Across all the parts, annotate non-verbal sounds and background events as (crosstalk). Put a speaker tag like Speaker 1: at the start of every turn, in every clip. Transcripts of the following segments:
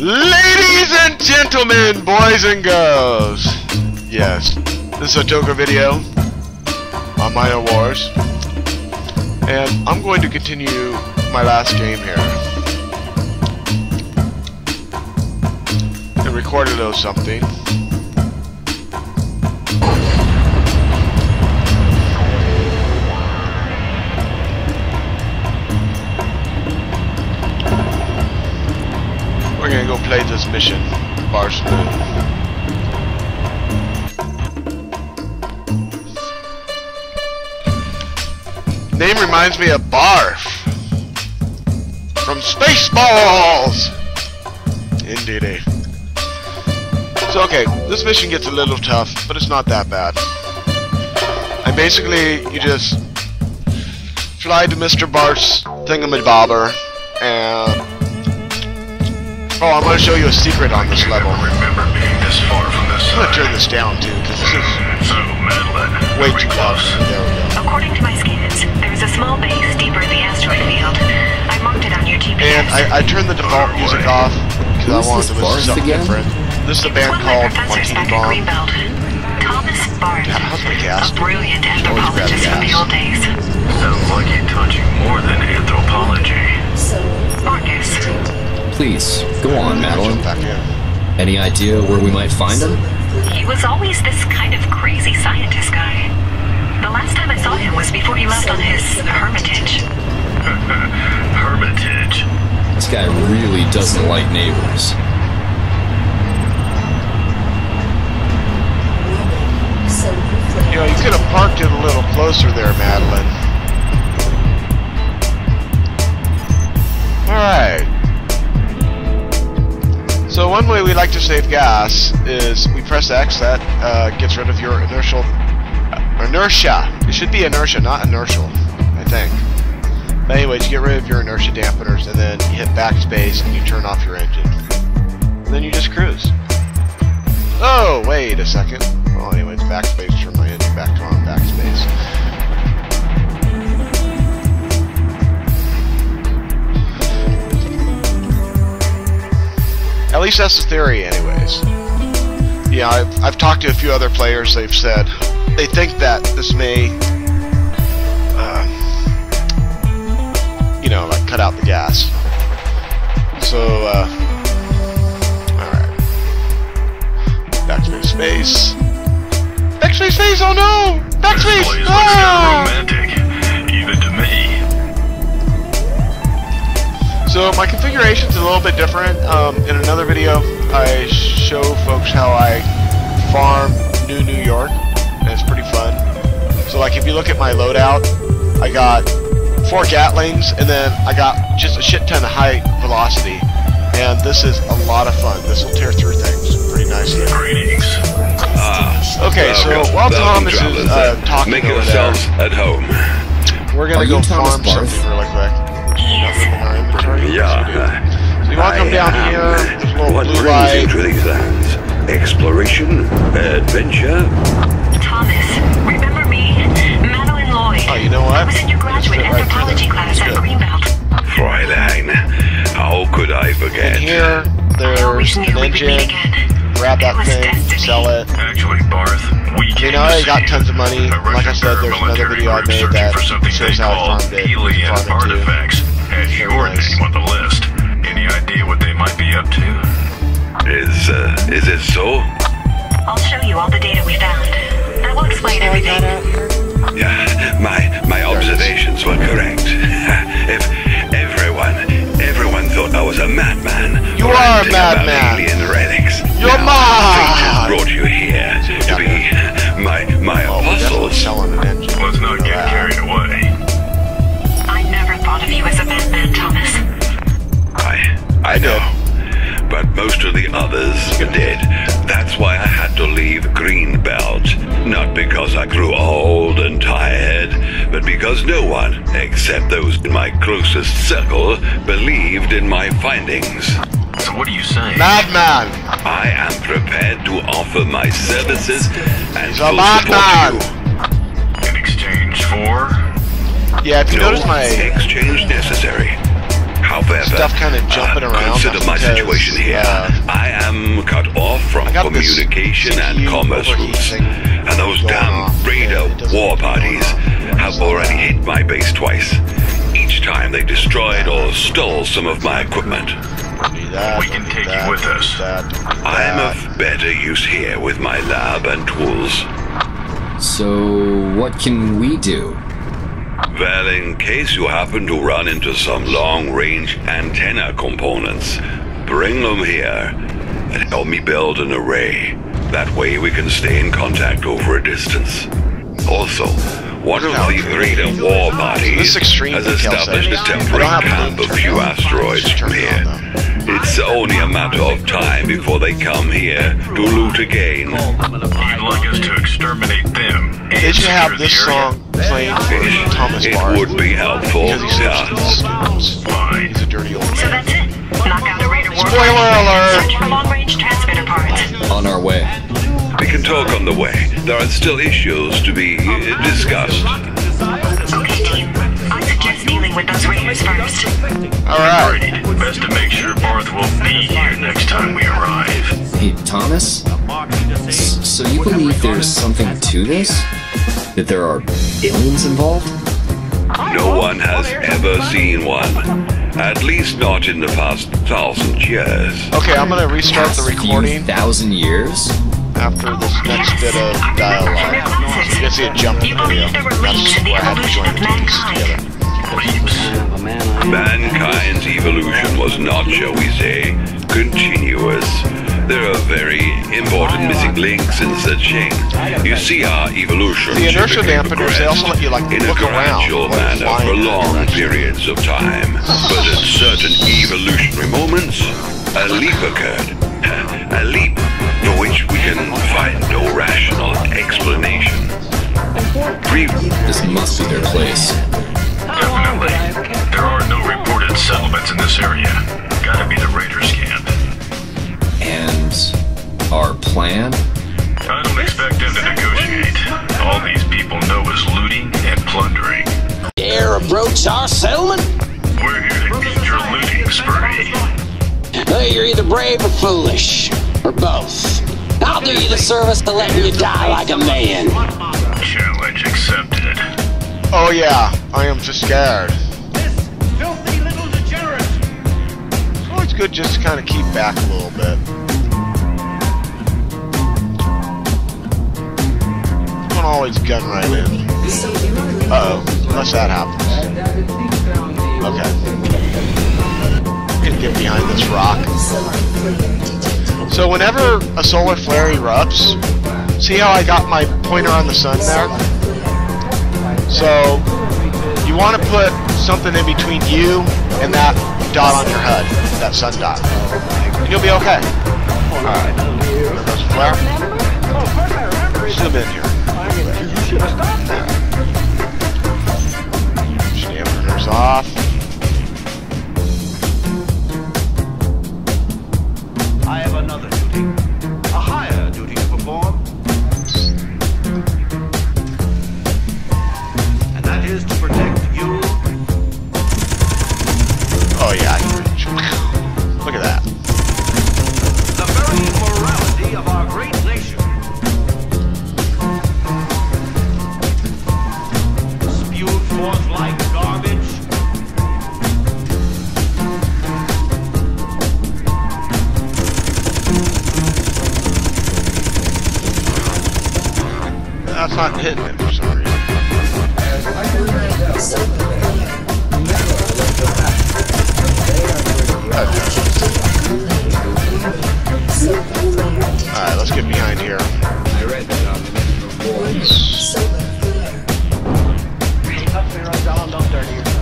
Speaker 1: Ladies and gentlemen, boys and girls, yes, this is a Toqer video on Miner Wars, and I'm going to continue my last game here. I recorded a little something. Play this mission, Barcelona. Name reminds me of Barf from Spaceballs. Indeed. So okay, this mission gets a little tough, but it's not that bad. And basically, you just fly to Mr. Bart's thingamabobber, and oh, I'm gonna show you a secret on this level. I'm
Speaker 2: remember being this far from the
Speaker 1: gonna turn this down too, because this is
Speaker 2: So, Madeline,
Speaker 1: way
Speaker 2: are we
Speaker 1: too loud.
Speaker 2: close?
Speaker 1: There we go.
Speaker 3: According to my scans, there is a small base deeper in the asteroid field. I marked it on your GPS.
Speaker 1: And I, I turned the default music off because I wanted to
Speaker 4: this
Speaker 1: listen to
Speaker 4: Barth
Speaker 1: something
Speaker 4: again?
Speaker 1: different. This is a band
Speaker 3: one of my
Speaker 1: called
Speaker 3: professors
Speaker 1: Martini
Speaker 3: back
Speaker 1: Bomb.
Speaker 3: Thomas Barth.
Speaker 1: Yeah, how's my gas?
Speaker 3: A brilliant anthropologist from the old days.
Speaker 2: Sounds like you touching more than anthropology.
Speaker 3: Marcus.
Speaker 4: Please, go on, Madeline.
Speaker 1: Jump back in.
Speaker 4: Any idea where we might find him?
Speaker 3: He was always this kind of crazy scientist guy. The last time I saw him was before he left on his hermitage. (laughs)
Speaker 2: Hermitage.
Speaker 4: This guy really doesn't like neighbors.
Speaker 1: You know, you could have parked it a little closer there, Madeline. Alright. So one way we like to save gas is we press X, that uh, gets rid of your inertial... Uh, inertia! It should be inertia, not inertial, I think. But anyways, you get rid of your inertia dampeners, and then you hit backspace, and you turn off your engine. And then you just cruise. Oh, wait a second. Well, anyways, backspace, turn least that's the theory, anyways. Yeah, I've, I've talked to a few other players. They've said they think that this may, uh, you know, like cut out the gas. So, uh, all right. Backspace space. Backspace space. Oh no!
Speaker 2: This
Speaker 1: Backspace.
Speaker 2: place looks
Speaker 1: Ah!
Speaker 2: of romantic,
Speaker 1: So my configuration's a little bit different. Um, in another video, I show folks how I farm New New York, and it's pretty fun. So like if you look at my loadout, I got four Gatlings, and then I got just a shit ton of high velocity. And this is a lot of fun. This will tear through things pretty nicely.
Speaker 2: Greetings.
Speaker 1: Okay, so
Speaker 5: Welcome,
Speaker 1: while
Speaker 5: welcome,
Speaker 1: Thomas is
Speaker 5: travelers.
Speaker 1: uh, talking
Speaker 5: Make
Speaker 1: over
Speaker 5: yourselves
Speaker 1: there,
Speaker 5: at home.
Speaker 1: we're gonna
Speaker 4: Are
Speaker 1: go
Speaker 4: you Thomas
Speaker 1: farm
Speaker 4: Barth?
Speaker 1: something really quick.
Speaker 5: Yeah.
Speaker 1: So you want to come down here? There's a little
Speaker 5: What
Speaker 1: blue
Speaker 5: brings you to these lands? Exploration? Adventure?
Speaker 3: Thomas, remember me? Madeline Lloyd.
Speaker 1: Oh, you know what?
Speaker 3: I was in your graduate
Speaker 1: right
Speaker 3: anthropology class at. Greenbelt.
Speaker 5: Fräulein, how could I
Speaker 1: In
Speaker 5: forget?
Speaker 1: here,
Speaker 3: I always
Speaker 1: there's an
Speaker 3: we
Speaker 1: engine. Grab that thing,
Speaker 3: destiny.
Speaker 1: sell it.
Speaker 2: Actually, Barth, we
Speaker 1: I
Speaker 2: came
Speaker 1: mean, I already got tons of money. Like I said, there's another video I made that shows how I
Speaker 2: call
Speaker 1: farmed it.
Speaker 2: alien
Speaker 1: Farmed it too.
Speaker 2: Artifacts. Had your
Speaker 1: nice.
Speaker 2: name on the list. Any idea what they might be up to?
Speaker 5: Is, uh, is it so?
Speaker 3: I'll show you all the data we found. That will explain everything.
Speaker 5: Yeah, my, my observations were correct. (laughs) if everyone, everyone thought I was a madman.
Speaker 1: You are a
Speaker 5: ranting about
Speaker 1: madman.
Speaker 5: Alien relics.
Speaker 1: You're
Speaker 5: now,
Speaker 1: mad.
Speaker 5: Brought you here to be (laughs) my, my
Speaker 1: Oh,
Speaker 5: apostles.
Speaker 3: I,
Speaker 5: I know. But most of the others did. That's why I had to leave Greenbelt. Not because I grew old and tired, but because no one, except those in my closest circle, believed in my findings.
Speaker 2: So what are you saying?
Speaker 1: Madman!
Speaker 5: I am prepared to offer my services and
Speaker 1: He's a
Speaker 5: full
Speaker 1: madman.
Speaker 5: support you.
Speaker 2: In exchange for?
Speaker 1: Yeah, if you
Speaker 5: No
Speaker 1: notice my...
Speaker 5: exchange necessary. However,
Speaker 1: Stuff kinda jumping
Speaker 5: uh,
Speaker 1: around,
Speaker 5: Consider my
Speaker 1: because,
Speaker 5: situation here.
Speaker 1: uh,
Speaker 5: I am cut off from
Speaker 1: I got this
Speaker 5: communication and commerce routes, and those damn
Speaker 1: off,
Speaker 5: raider
Speaker 1: and it doesn't
Speaker 5: war parties have already hit my base twice. Each time they destroyed or stole some of my equipment.
Speaker 1: That,
Speaker 2: We can
Speaker 1: do
Speaker 2: take you with
Speaker 1: do
Speaker 2: us.
Speaker 1: that, do
Speaker 5: I am of better use here with my lab and tools.
Speaker 4: So, what can we do?
Speaker 5: Well, in case you happen to run into some long-range antenna components, bring them here and help me build an array. That way we can stay in contact over a distance. Also, one of the Raider war
Speaker 1: This
Speaker 5: bodies
Speaker 1: extreme
Speaker 5: has established a temporary
Speaker 1: I don't have
Speaker 5: camp
Speaker 1: blue
Speaker 5: a few asteroids from here. It's only a matter of time before they come here to loot again.
Speaker 2: You'd like us to exterminate them and
Speaker 1: They should have this song playing for Thomas
Speaker 5: It
Speaker 1: Barr.
Speaker 5: would be helpful,
Speaker 1: Because he
Speaker 5: yeah.
Speaker 1: sleeps in his He's a dirty old
Speaker 3: So
Speaker 1: man.
Speaker 3: that's it. Knock out a Raider war.
Speaker 1: Spoiler alert!
Speaker 3: Search for long-range transmitter parts.
Speaker 4: On our way.
Speaker 5: We can talk on the way. There are still issues to be uh, discussed.
Speaker 3: Okay, team. I suggest dealing with those Raiders first.
Speaker 1: Alright.
Speaker 2: Agreed. Best to make sure Barth will be here next time we arrive.
Speaker 4: Hey, Thomas? S- So you believe there's something to this? That there are aliens involved?
Speaker 5: No one has ever seen one. At least not in the past thousand years.
Speaker 1: Okay, I'm gonna restart the recording
Speaker 4: thousand years?
Speaker 1: after this next bit of dialogue. You can see it jumping
Speaker 3: You
Speaker 1: the video.
Speaker 3: believe there were
Speaker 1: That's
Speaker 3: in the
Speaker 1: where I had to
Speaker 3: evolution
Speaker 1: join
Speaker 3: of
Speaker 1: the two
Speaker 3: mankind.
Speaker 1: together.
Speaker 5: Mankind's evolution was not, shall we say, continuous. There are very important missing links in the chain. You see our evolution
Speaker 1: The inertia dampeners, they also let you, like,
Speaker 5: in a
Speaker 1: look around
Speaker 5: gradual
Speaker 1: while
Speaker 5: manner for long periods of time. But at certain evolutionary moments, a leap occurred. A leap for which we can find no rational explanation.
Speaker 4: This must be their place.
Speaker 6: I'll do the service of letting you die like a man.
Speaker 2: Challenge accepted.
Speaker 1: Oh yeah, I am just scared.
Speaker 7: Filthy little degenerate!
Speaker 1: It's always good just to kind of keep back a little bit. Don't always gun right in. Uh oh, unless that happens. Okay. Gonna get behind this rock. So whenever a solar flare erupts, see how I got my pointer on the sun there? So you want to put something in between you and that dot on your HUD, that sun dot, and you'll be okay. Alright. There goes a flare. Zoom in here. Dampeners off. Not hitting it for some reason. Alright, let's get behind here.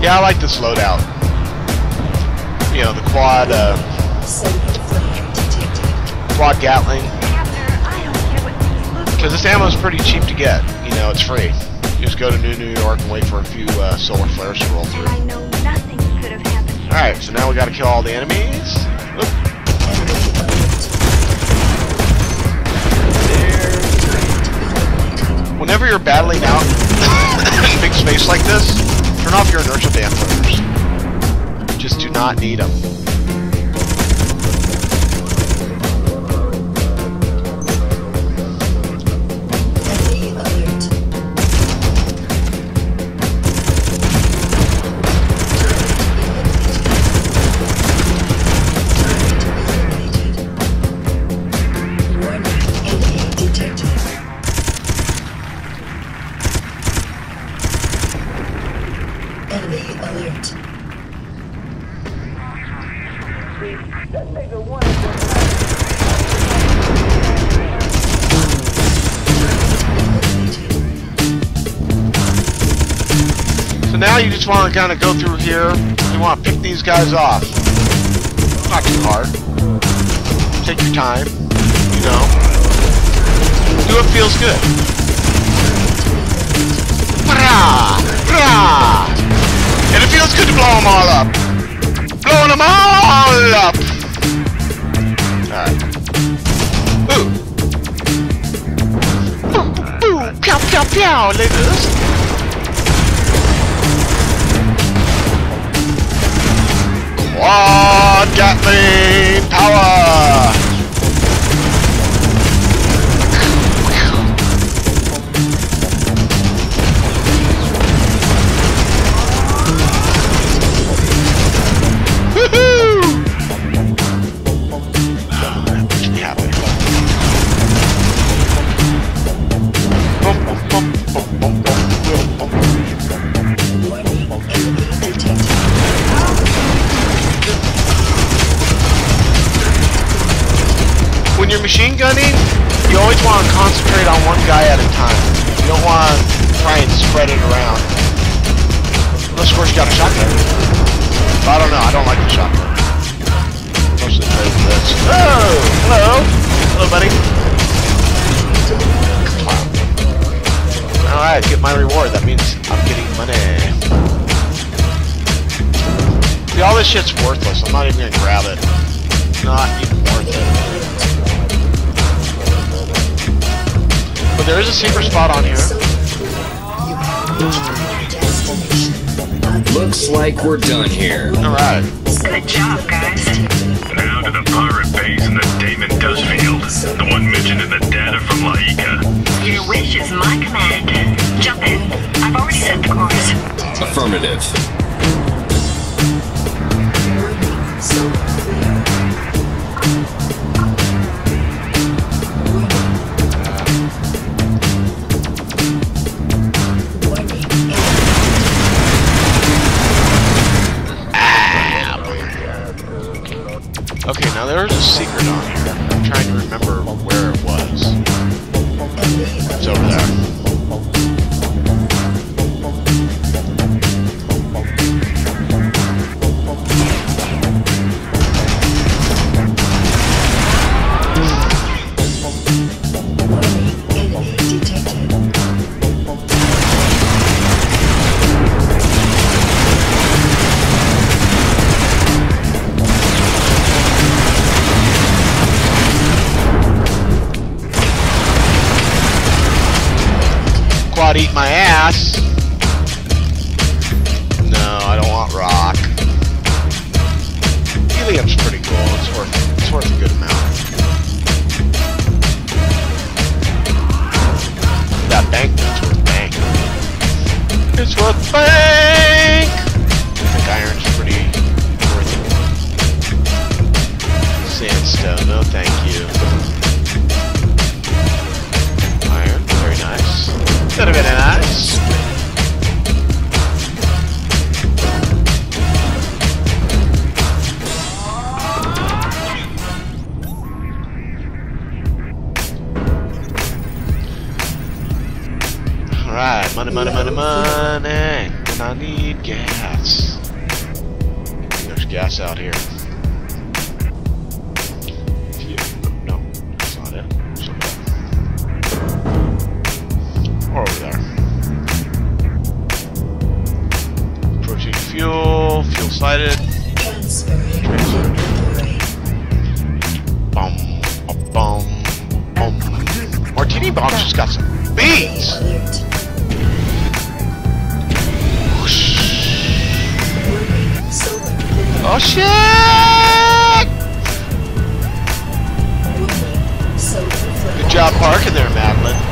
Speaker 1: Yeah, I like this loadout. You know, the quad, uh, quad Gatling. Because this ammo is pretty cheap to get. You know, it's free. You just go to New New York and wait for a few uh, solar flares to roll through.
Speaker 8: I know nothing could have happened.
Speaker 1: Alright, so now we gotta kill all the enemies. Oop. Whenever you're battling out (coughs) in big space like this, turn off your inertial dampeners. Just do not need them.
Speaker 9: Enemy alert.
Speaker 1: So now you just want to kind of go through here. You want to pick these guys off. Not too hard. Take your time. You know. Do what feels good. Blow them all up. Blowing them all up. Alright. Ooh. Ooh, pew, pew, pew, ladies. Quad Gatling power! Concentrate on one guy at a time. You don't want to try and spread it around. Unless, of course, you got a shotgun. But I don't know. I don't like the shotgun. Mostly this. Oh! Hello! Hello, buddy. Alright, get my reward. That means I'm getting money. See, all this shit's worthless. I'm not even gonna grab it. Not even worth it. There is a secret spot on here.
Speaker 9: You have reached your destination.
Speaker 4: Looks like we're done here.
Speaker 1: Alright.
Speaker 3: Good job, guys.
Speaker 2: Now to the pirate base in the Damon Dustfield. The one mentioned in the data from Laika.
Speaker 3: Your wish is my command. Jump in. I've already set the course.
Speaker 4: Affirmative.
Speaker 1: Okay, there is a secret on here. My money, money, money. And I need gas. There's gas out here. No, not it. Or over there. Protein fuel, fuel sighted. Bum, bum, bum, bum. Martini Bomb's just got some beats!
Speaker 9: Oh shit! Good
Speaker 1: job parking there, Madeline.